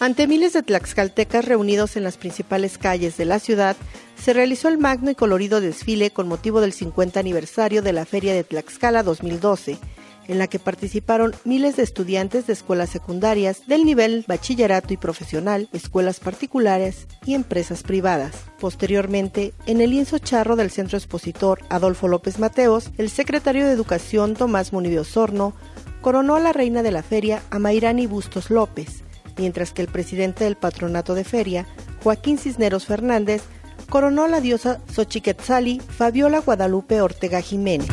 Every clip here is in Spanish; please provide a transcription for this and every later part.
Ante miles de tlaxcaltecas reunidos en las principales calles de la ciudad, se realizó el magno y colorido desfile con motivo del 50 aniversario de la Feria de Tlaxcala 2012, en la que participaron miles de estudiantes de escuelas secundarias del nivel bachillerato y profesional, escuelas particulares y empresas privadas. Posteriormente, en el lienzo charro del centro expositor Adolfo López Mateos, el secretario de Educación Tomás Munibio Osorno coronó a la reina de la feria, Amairani Bustos López, mientras que el presidente del patronato de feria, Joaquín Cisneros Fernández, coronó a la diosa Xochiquetzali Fabiola Guadalupe Ortega Jiménez.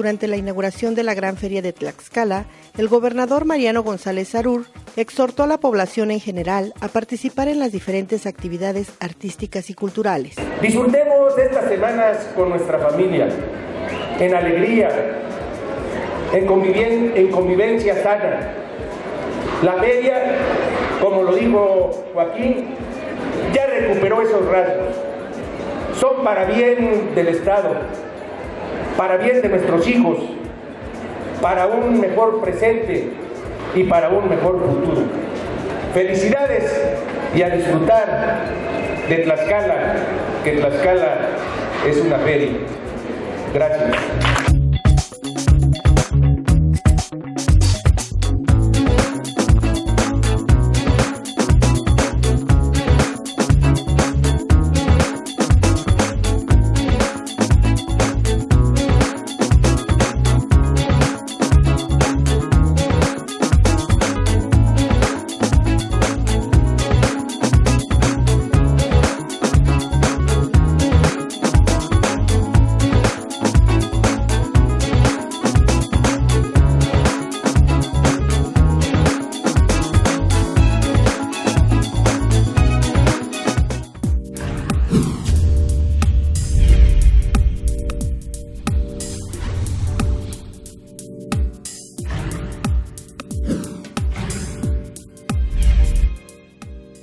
Durante la inauguración de la Gran Feria de Tlaxcala, el gobernador Mariano González Arur exhortó a la población en general a participar en las diferentes actividades artísticas y culturales. Disfrutemos estas semanas con nuestra familia, en alegría, en, en convivencia sana. La feria, como lo dijo Joaquín, ya recuperó esos rasgos. Son para bien del Estado para bien de nuestros hijos, para un mejor presente y para un mejor futuro. Felicidades y a disfrutar de Tlaxcala, que Tlaxcala es una feria. Gracias.